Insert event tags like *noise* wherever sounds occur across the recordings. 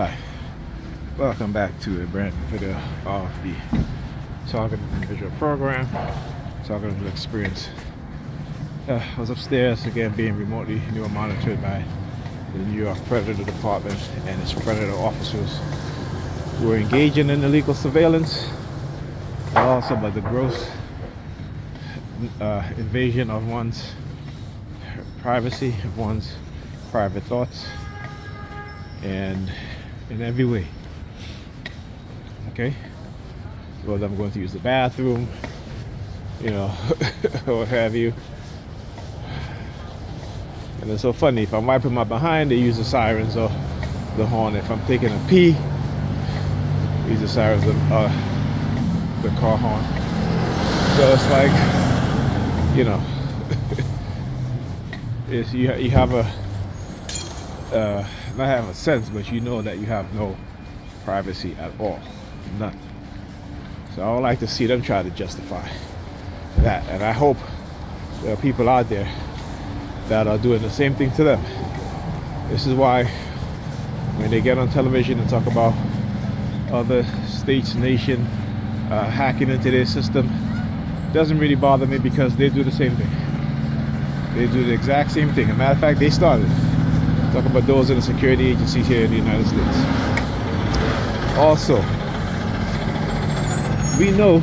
Hi, welcome back to a brand new video of the Targeted Individual Program, Targeted Experience. Uh, I was upstairs again being remotely monitored by the New York Predator Department and its Predator officers who were engaging in illegal surveillance also by the gross uh, invasion of one's privacy, of one's private thoughts, and in every way. Okay? Whether I'm going to use the bathroom, you know, *laughs* or what have you. And it's so funny, if I'm wiping my behind, they use the sirens or the horn. If I'm taking a pee, use the sirens or uh, the car horn. So it's like, you know, *laughs* it's, you, you have a, uh, not have a sense, but you know that you have no privacy at all. None. So I would like to see them try to justify that. And I hope there are people out there that are doing the same thing to them. This is why when they get on television and talk about other states, nation uh, hacking into their system, doesn't really bother me because they do the same thing. They do the exact same thing. As a matter of fact, they started. Talk about those in the security agencies here in the United States. Also, we know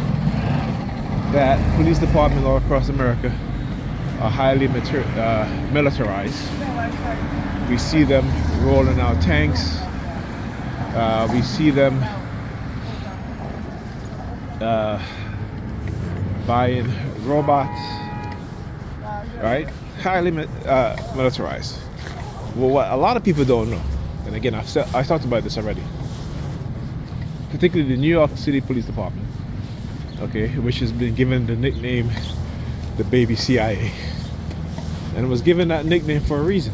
that police departments all across America are highly uh, militarized. We see them rolling out tanks. Uh, we see them uh, buying robots, right? Highly uh, militarized. Well, what a lot of people don't know, and again, I've said, I talked about this already, particularly the New York City Police Department, okay, which has been given the nickname the baby CIA. And it was given that nickname for a reason.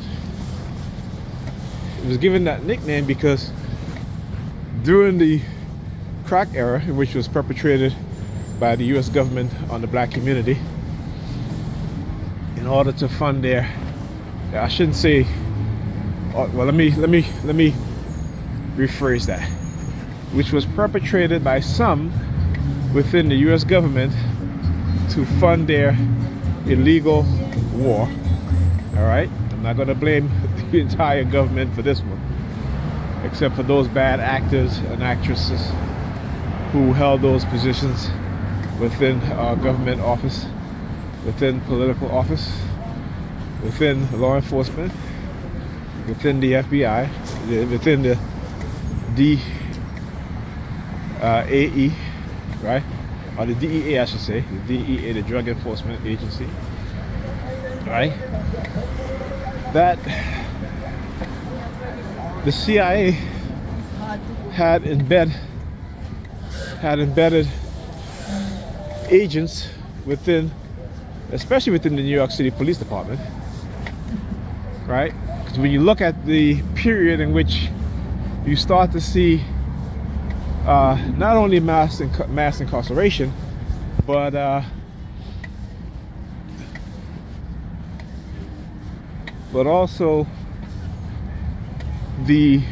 It was given that nickname because during the crack era, which was perpetrated by the US government on the black community, in order to fund their, I shouldn't say, Oh, well, let me, let me, let me rephrase that, which was perpetrated by some within the US government to fund their illegal war. All right, I'm not going to blame *laughs* the entire government for this one, except for those bad actors and actresses who held those positions within our government office, within political office, within law enforcement, within the FBI, within the DAE, uh, right? or the DEA, I should say, the DEA, the Drug Enforcement Agency, right? That the CIA had embed had embedded agents within, especially within the New York City Police Department, right? When you look at the period in which you start to see uh, not only mass inc mass incarceration, but uh, but also the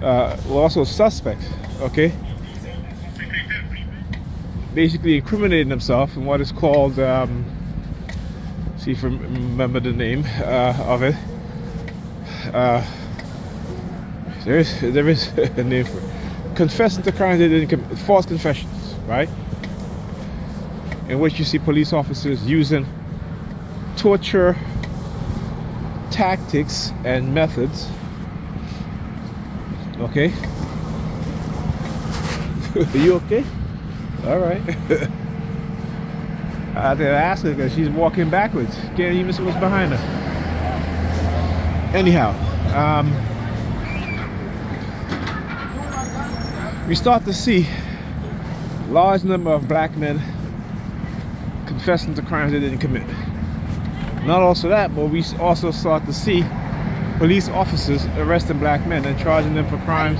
uh, also suspects. Okay, basically incriminating themselves in what is called. Um, see if I remember the name uh, of it. Uh, there is there is *laughs* a name for it confessing to crimes they didn't false confessions, right? In which you see police officers using torture tactics and methods. Okay? Are *laughs* you okay? All right. *laughs* I had to ask her because she's walking backwards. Can't even see what's behind her. Anyhow, um, we start to see large number of black men confessing to crimes they didn't commit. Not also that, but we also start to see police officers arresting black men and charging them for crimes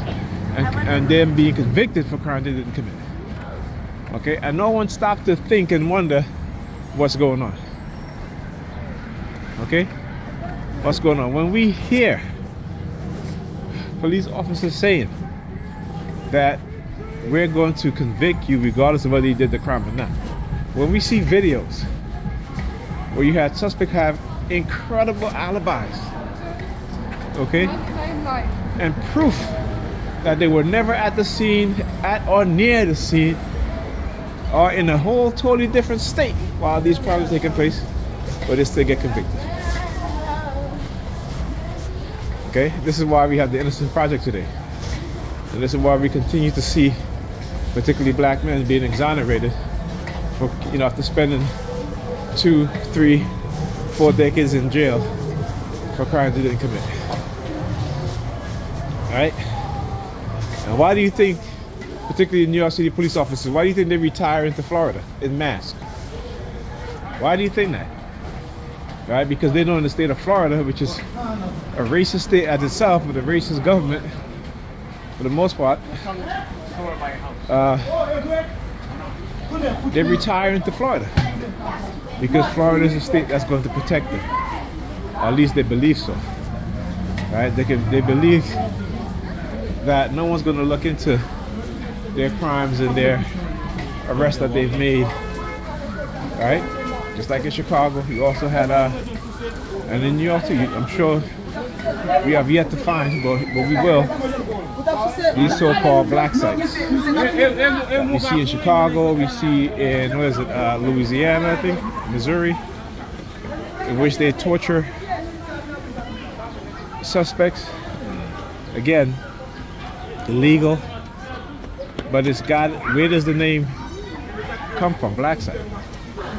and, and them being convicted for crimes they didn't commit. Okay, and no one stopped to think and wonder what's going on. Okay, what's going on? When we hear police officers saying that we're going to convict you regardless of whether you did the crime or not. When we see videos where you had suspects have incredible alibis, okay, and proof that they were never at the scene, at or near the scene, or in a whole totally different state while these crimes taking place, but they still get convicted. Okay, this is why we have the Innocence Project today. And this is why we continue to see particularly black men being exonerated for you know after spending two, three, four decades in jail for crimes they didn't commit. Alright? And why do you think, particularly New York City police officers, why do you think they retire into Florida in mass? Why do you think that? Right? Because they know in the state of Florida, which is a racist state as itself with a racist government, for the most part, uh, they retire into Florida because Florida is a state that's going to protect them. At least they believe so. Right? They can they believe that no one's going to look into their crimes and their arrests that they've made. Right? Just like in Chicago, you also had uh, and in New York too. I'm sure we have yet to find, but, but we will these so-called black sites we see in Chicago, we see in what is it, uh, Louisiana, I think, Missouri, in which they torture suspects. Again, illegal, but it's got. Where does the name come from? Black site.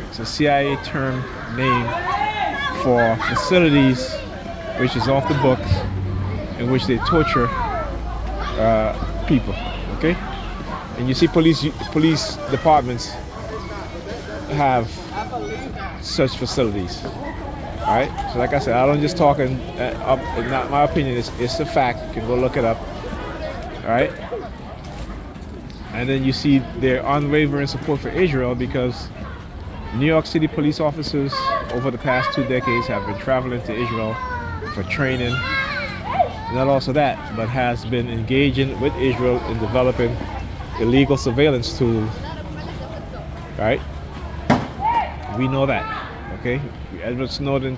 It's a CIA term name for facilities which is off the books in which they torture uh, people. Okay, and you see police police departments have such facilities. All right. So like I said, I don't just talk and uh. Not my opinion. It's it's a fact. You can go look it up. All right. And then you see their unwavering support for Israel because New York City police officers over the past two decades have been traveling to Israel for training not also that, but has been engaging with Israel in developing illegal surveillance tools. Right? We know that. Okay? Edward Snowden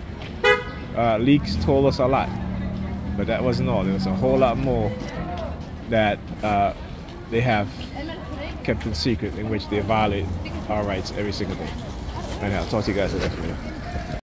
uh, leaks told us a lot, but that wasn't all. There was a whole lot more that uh, they have kept in secret in which they violate our rights every single day. And I'll talk to you guys in the next video.